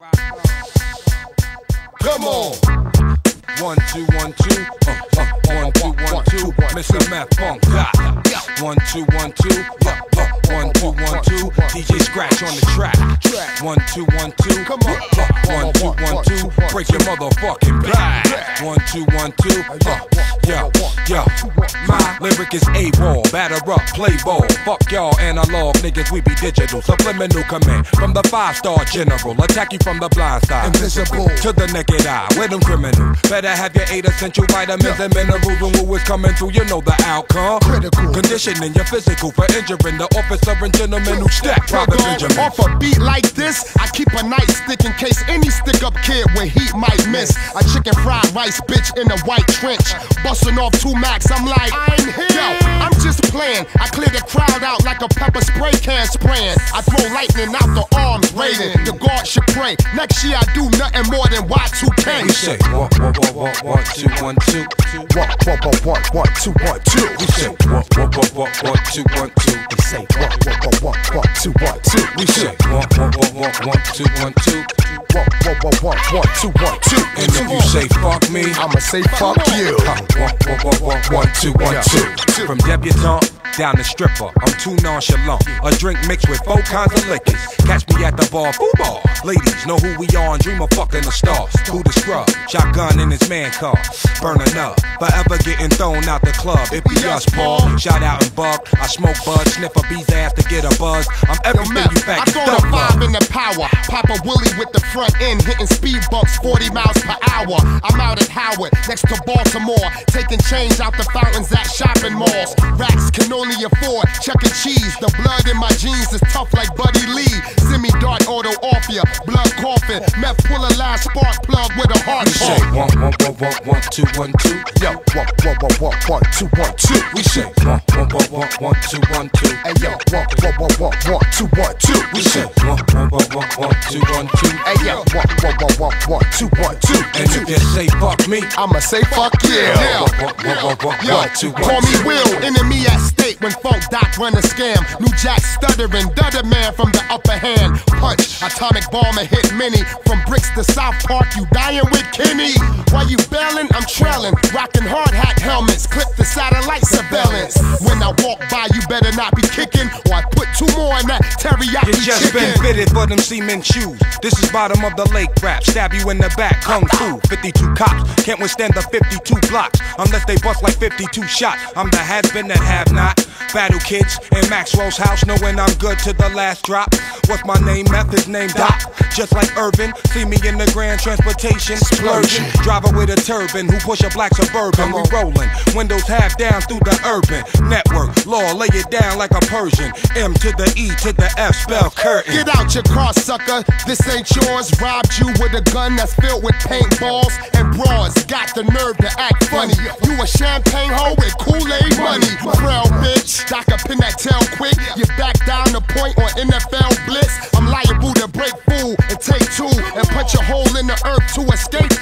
Come on. One, two, one, two. Uh, uh, one, two, one, two. Mr. Matt Funk One, two, one, two. One, two, one, two. DJ Scratch on the track. One, two, one, two. Come on. One, two, one, two. Break your motherfucking back. One, two, one, two. Uh, yo, yo. My lyric is A-Wall. Batter up, play ball. Fuck y'all analog niggas, we be digital. Subliminal command from the five-star general. Attack you from the blind side. Invisible. To the naked eye, with them criminal. Better have your eight essential vitamins and minerals when Wu is coming through. You know the outcome. Critical. Conditioning your physical for injuring the officer and gentleman who stack Private Benjamin. Off a beat like this, I keep a nightstick in case any stick up kid with heat might miss. A chicken fried rice bitch in a white trench. Busting off two max, I'm like, I'm here. Yo, I'm just playing. I clear the crowd out like a pepper spray can spraying. I throw lightning out the arms, raiding. The guard should pray. Next year I do nothing more than Y2K. We say one, one, one, one, one, two, one, two, one. We say one, one, one, one, one, two, one, two. We say one, one, one, one, one, two, one, two. We say one, one, one, one, one, two, one, two. One, one, one, one, one, two, one, two. And if you say fuck me, I'ma say fuck you. One, two, one, two. From debutante down to stripper, I'm too nonchalant. A drink mixed with four kinds of liquors. Catch me at the bar, foo bar. Ladies know who we are and dream of fucking a star. Who the scrub? Shotgun in his man car, burning up. Forever getting thrown out the club. It be us, Paul. Shout out and bug. I smoke bud, sniff a bee's ass to get a buzz. I'm everything you I faggots throw don't the in the power. Papa Willie with the front end, hitting speed bumps 40 miles per hour. I'm out at Howard, next to Baltimore, taking change out the fountains at shopping malls. Racks can only afford Chuck E. Cheese. The blood in my jeans is tough like Buddy Lee. Semi dart auto off ya, blood coughing. Meth pull a last spark plug with a heart We say pump. one, one, one, one, one, two, one, two. Yo, one, one, one, one, one, two, one, two. We say one, one, one, one, one, two, one, two. Hey yo, one, one, one, one, one, two, one, two. We say one, one, one, one, two, one, two. Hey yo, one, one, one, one, one, two, one, two. And if you say fuck me, I'ma say fuck yeah. One, one, one, one, call me. Will, enemy at stake when Funk Doc run a scam. New Jack stuttering, Dudder man from the upper hand. Punch, atomic bomber hit many. From bricks to South Park, you dying with Kenny. While you bailing, I'm trailing. Rocking hard hat helmets, clip the satellite surveillance. When I walk by, you better not be kicking, or I put two more in that teriyaki You just chicken. been fitted for them cement shoes. This is bottom of the lake rap. Stab you in the back, kung fu. 52 cops can't withstand the 52 blocks unless they bust like 52 shots. I'm the has been and have not. Battle kids in Maxwell's house, knowing I'm good to the last drop. What's my name? Meth is named Doc. Just like Urban, see me in the grand transportation. Splurging. Driver with a turban who push a black suburban. We rolling. Windows half down through the urban network. Law, lay it down like a Persian. M to the E to the F, spell curtain. Get out your car, sucker. This ain't yours. Robbed you with a gun that's filled with paintballs Got the nerve to act funny. You a champagne hoe with Kool-Aid money. Frail bitch. Doc up in that tail quick. You back down the point on NFL blitz. I'm liable to break fool and take two and punch a hole in the earth to escape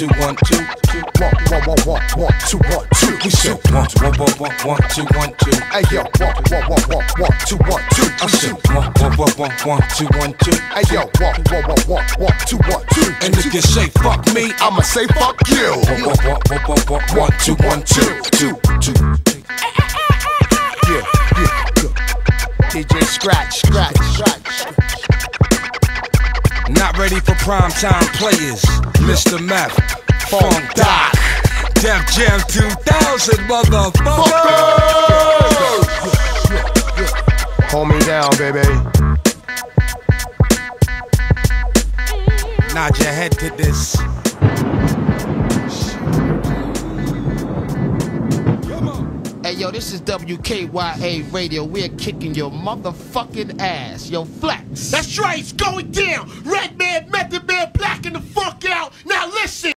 two, one, two, two. One, one, one, one, one, two, one, two. We say one, one, one, one, one, two, one, two. Hey yo, one, one, one, one, one, two, one, two. I say one, one, one, one, one, two, one, two. Hey yo, one, one, one, one, one, two, one, two. And if you say fuck me, I'ma say fuck you. one, one, one, one, one, one, one, two, one, two, two, two. Yeah, yeah, yeah. DJ Scratch, Scratch, Scratch. Not ready for prime time players. Mr. Meth, Funk Doc, Def Jam 2000, motherfucker. Hold me down, baby. Nod your head to this. Hey yo, this is WKYA Radio. We're kicking your motherfucking ass. Yo, flex. That's right, it's going down. Red man, Method Man, blacking the fuck out. Now listen.